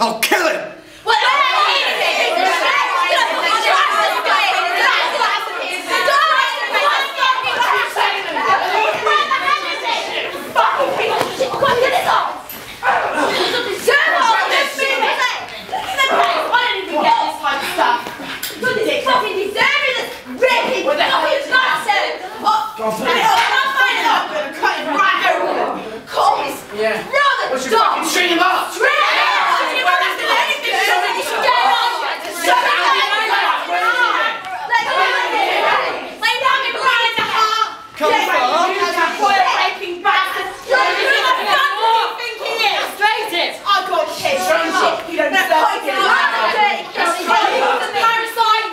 I'll kill him! Rather What's your dumb. fucking string him up? Straight up! She won't have to do anything. She doesn't need to get on. Shut up. Let go of it. Lay down and cry in the heart. Come Get on. ready. You spoil raping bastard. You're the son you think he is. Straight it! I got kids. You don't deserve to get The parasite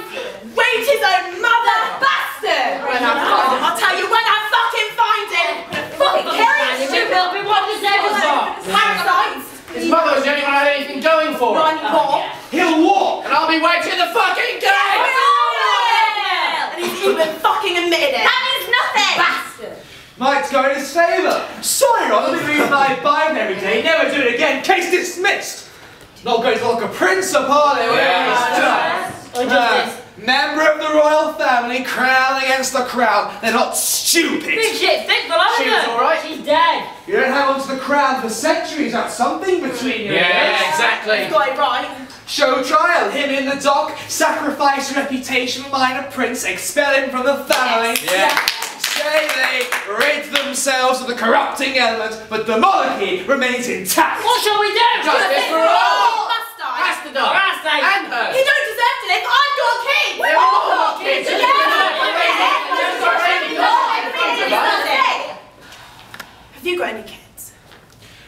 raped his own mother. Bastard. When I find him, I'll tell you when I fucking find him. Fucking kill him. You will be what the devil's Parasites. His mother was the only one I had anything going for. Not anymore. He'll walk, and I'll be waiting the fucking game! And he's even fucking admitted it. That means nothing. Bastard. Mike's going to save favour. Sorry, Ron, I'll be reading my Bible every day. Never do it again. Case dismissed. Not going to look a prince up, are they? Yes. Or Uh, just this. Member of the royal family, crown against the crown. They're not stupid. Big shit, thick but She was alright. She's dead. You don't hang on to the crown for centuries. That's something between you. and Yeah, us. exactly. You got it right. Show trial, him in the dock, sacrifice reputation, minor prince, expel him from the family. Yeah. Say they rid themselves of the corrupting element, but the monarchy remains intact. What shall we do? Justice for all! Must I? Has to die. Rasta. And her. He don't deserve to live. I've got kids. They're all got kids. Yeah. Have you got any kids?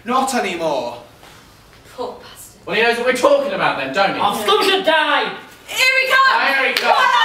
Not anymore. Poor bastard. Well, he knows what we're talking about then, don't he? Our school should die. Here we come. There he comes.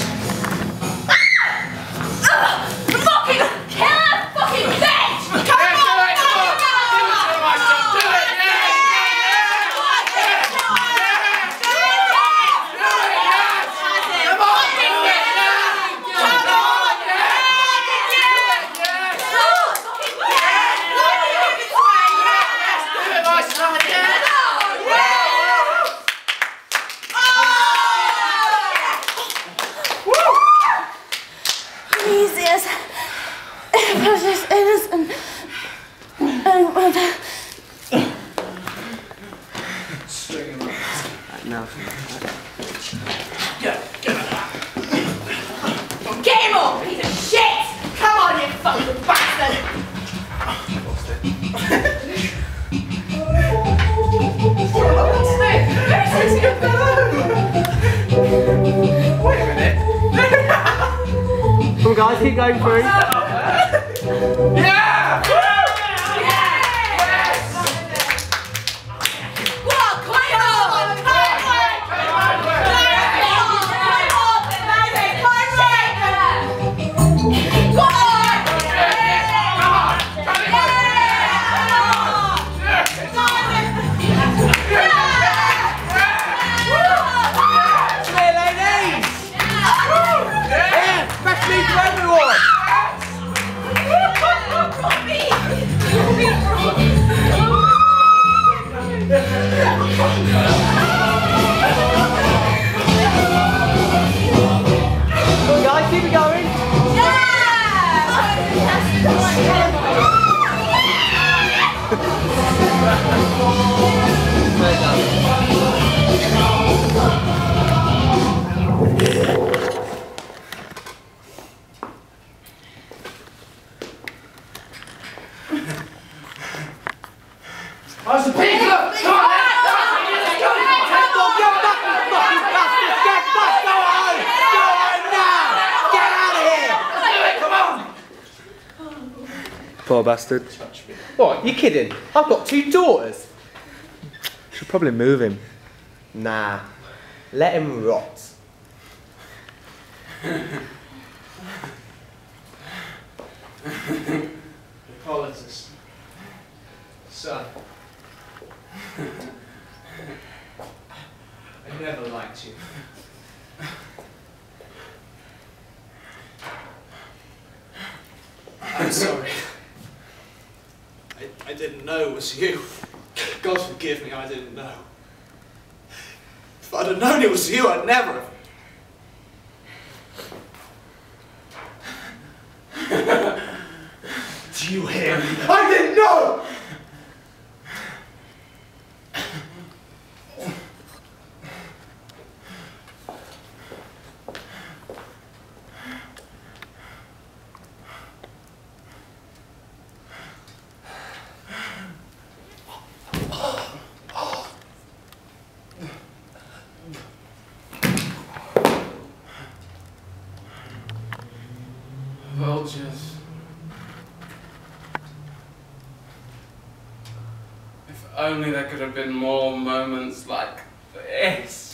Game on, He's a shit! Come on, you fucking bastard! Come on guys, keep going through. yeah! よろしくお願いします。Poor bastard. What? You kidding? I've got two daughters. Should probably move him. Nah, let him rot. Hippolytus. Son. I never liked you. I'm sorry. Didn't know it was you. God forgive me, I didn't know. If I'd have known it was you, I'd never have. Do you hear me? I didn't know! Vultures. If only there could have been more moments like this.